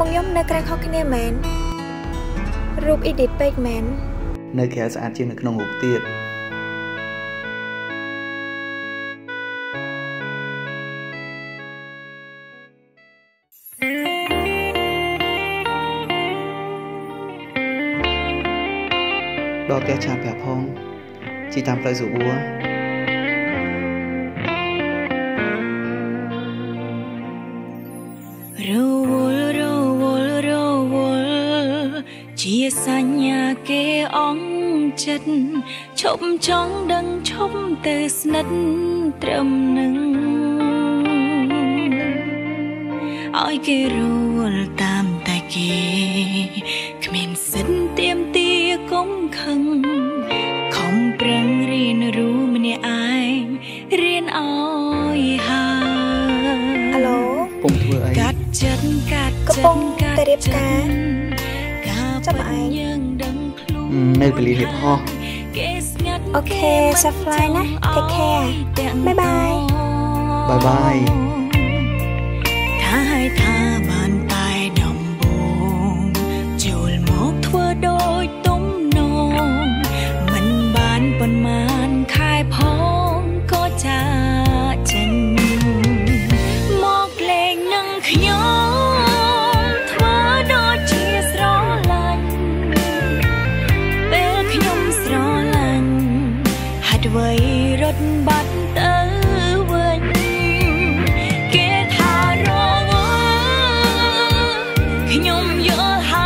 មកខ្ញុំនៅក្រៅខុសគ្នាមែនរូប edit ពេកមែននៅក្រៅស្អាតជាងនៅក្នុងរូបទៀតដល់ផ្ទះឆាប្រាក់ផងជីតាមផ្លូវសុវ័ររវល់រ ចិត្តឈប់ចង់ដឹងឈប់ទៅស្និទ្ធត្រឹមនឹងឲ្យគេរវល់តាមតែគេគ្មានសិទ្ធទៀមទាកុំខឹងខំប្រឹងរៀនรู้ម្នាក់ឯងរៀនឲ្យហើយអាឡូពុំធ្វើអីកាត់ចិត្តកាត់កំពុងតែរៀបការការចាំឯងយើងដឹងខ្លួ ននៅកលីហេបហោះគេស្ងាត់អូខេ safe flight ណា take care bye bye បាយបាយថាឲ្យថា ហាត់អ្វីរត់បាត់ទៅវិញគេថារងខ្ញុំយល់ហើយ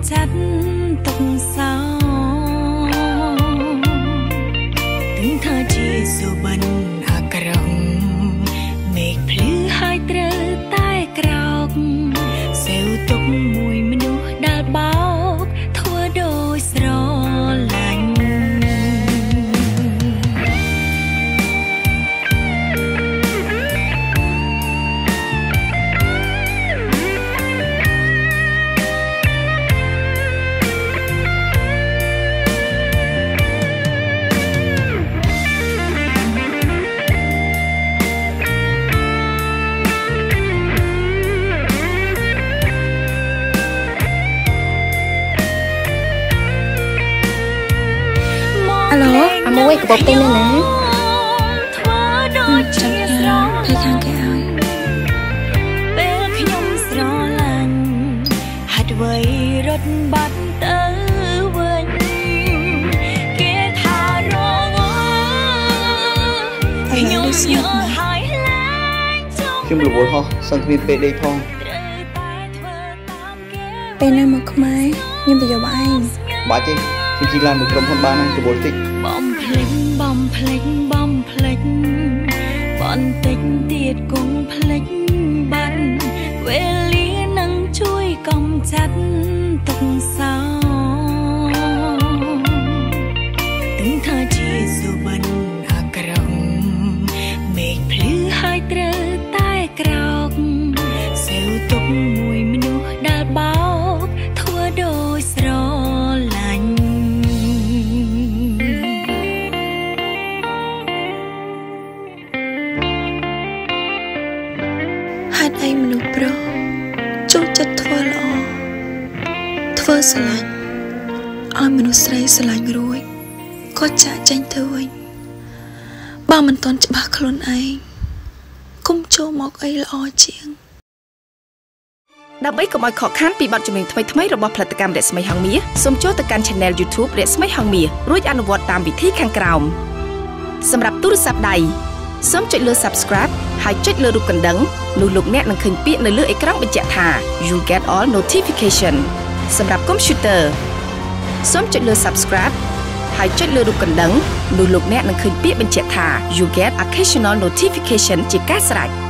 កំចាត់ អាឡូអាមួយកបប់ទិញនៅណាធ្វើដូចជាស្រភ័យខាងគេឲ្យពេលខ្ញុំស្រឡាញ់ហាត់អ្វីរត់បាត់ទៅវិញគេថារងខ្ញុំយល់ហើយលែងចង់ខ្ញុំរវល់ហោះសឹងគ្មានពេលដេកផងត្រូវតែធ្វើតាមគេពេលណាមកខ្មែរខ្ញុំទៅយកឯងបាច់ទេ ខ្ញុំជិះឡានមួយក្រុមហ៊ុនបានហើយរវល់តិចបំភ្លេចបំភ្លេចបំភ្លេចបន្តិចទៀតគង់ភ្លេចបាត់វេលានឹងជួយកំចាត់ទុកសោទាំងថាជាសុបិនអាក្រក់មេឃភ្លឺហើយត្រូវ ស្រឡាញ់ឲ្យមនុស្សស្រីស្រឡាញ់រួចក៏ចាក់ចេញទៅវិញបើមិនតន់ច្បាស់ខ្លួនឯងគុំចូលមកអីល្អជាងដើម្បីកុំឲ្យខកខានពីបទចម្រៀងថ្មីៗរបស់ផលិតកម្មរស្មីហងមាសសូមចូលទៅកាន់ Channel YouTube រស្មីហងមាសរួចអនុវត្តតាមវិធីខាងក្រោមសម្រាប់ទូរស័ព្ទដៃសូមចុចលើ Subscribe ហើយចុចលើរូបកណ្ដឹងនោះលោកអ្នកនឹងឃើញពាក្យនៅលើអេក្រង់បញ្ជាក់ថា You get all notification សម្រាប់កុំព្យូទ័រសូមចុចលើ Subscribe ហើយចុចលើរូបកណ្ដឹងនោះលោកអ្នកនឹងឃើញពាក្យបញ្ជាក់ថា You get occasional notification ជាការស្រេច